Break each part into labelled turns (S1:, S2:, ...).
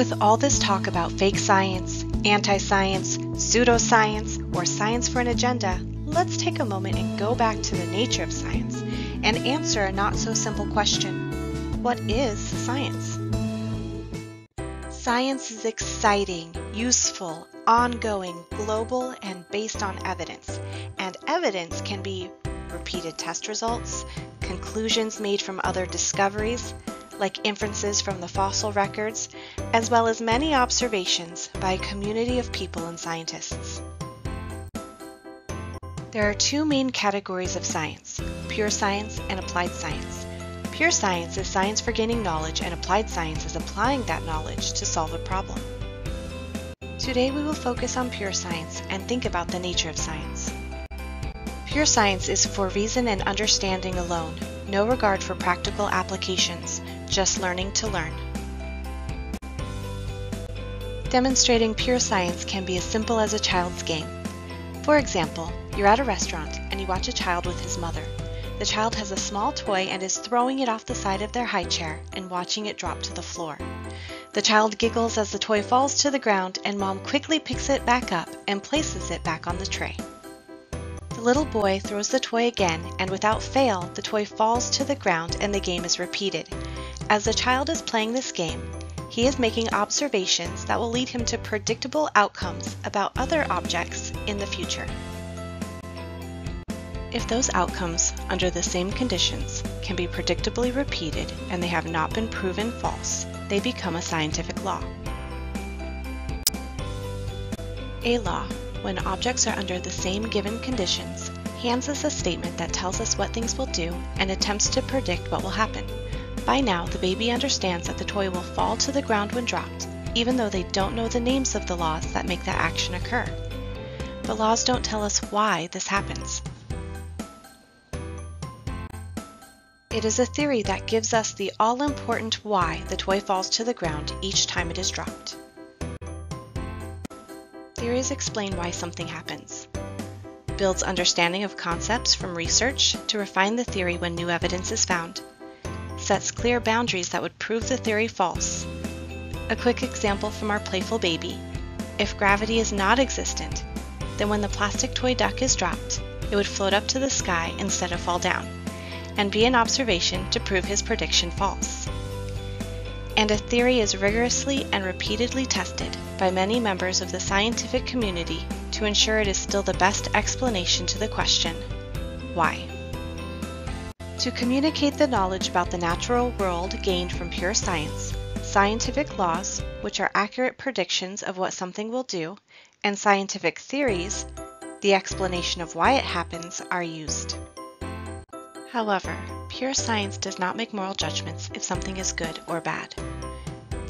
S1: With all this talk about fake science, anti science, pseudoscience, or science for an agenda, let's take a moment and go back to the nature of science and answer a not so simple question What is science? Science is exciting, useful, ongoing, global, and based on evidence. And evidence can be repeated test results, conclusions made from other discoveries, like inferences from the fossil records, as well as many observations by a community of people and scientists. There are two main categories of science, pure science and applied science. Pure science is science for gaining knowledge and applied science is applying that knowledge to solve a problem. Today we will focus on pure science and think about the nature of science. Pure science is for reason and understanding alone, no regard for practical applications, just learning to learn. Demonstrating pure science can be as simple as a child's game. For example, you're at a restaurant and you watch a child with his mother. The child has a small toy and is throwing it off the side of their high chair and watching it drop to the floor. The child giggles as the toy falls to the ground and mom quickly picks it back up and places it back on the tray. The little boy throws the toy again and without fail the toy falls to the ground and the game is repeated. As the child is playing this game, he is making observations that will lead him to predictable outcomes about other objects in the future. If those outcomes, under the same conditions, can be predictably repeated and they have not been proven false, they become a scientific law. A law, when objects are under the same given conditions, hands us a statement that tells us what things will do and attempts to predict what will happen. By now, the baby understands that the toy will fall to the ground when dropped, even though they don't know the names of the laws that make that action occur. But laws don't tell us why this happens. It is a theory that gives us the all-important why the toy falls to the ground each time it is dropped. Theories explain why something happens. Builds understanding of concepts from research to refine the theory when new evidence is found sets clear boundaries that would prove the theory false. A quick example from our playful baby. If gravity is not existent, then when the plastic toy duck is dropped, it would float up to the sky instead of fall down, and be an observation to prove his prediction false. And a theory is rigorously and repeatedly tested by many members of the scientific community to ensure it is still the best explanation to the question, why? To communicate the knowledge about the natural world gained from pure science, scientific laws, which are accurate predictions of what something will do, and scientific theories, the explanation of why it happens, are used. However, pure science does not make moral judgments if something is good or bad.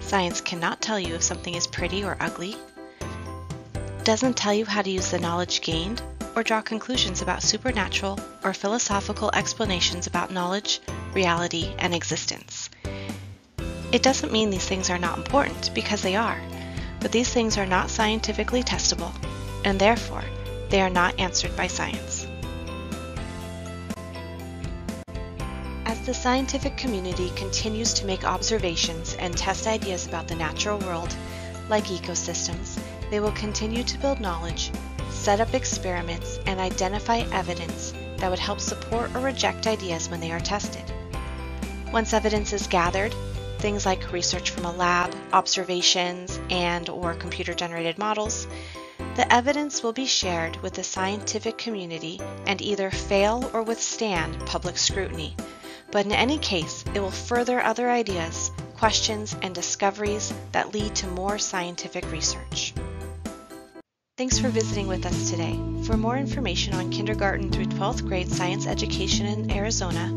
S1: Science cannot tell you if something is pretty or ugly, doesn't tell you how to use the knowledge gained or draw conclusions about supernatural or philosophical explanations about knowledge, reality, and existence. It doesn't mean these things are not important, because they are, but these things are not scientifically testable, and therefore, they are not answered by science. As the scientific community continues to make observations and test ideas about the natural world, like ecosystems, they will continue to build knowledge set up experiments, and identify evidence that would help support or reject ideas when they are tested. Once evidence is gathered, things like research from a lab, observations, and or computer-generated models, the evidence will be shared with the scientific community and either fail or withstand public scrutiny. But in any case, it will further other ideas, questions, and discoveries that lead to more scientific research. Thanks for visiting with us today. For more information on kindergarten through 12th grade science education in Arizona,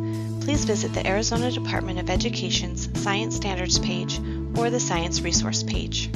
S1: please visit the Arizona Department of Education's Science Standards page or the Science Resource page.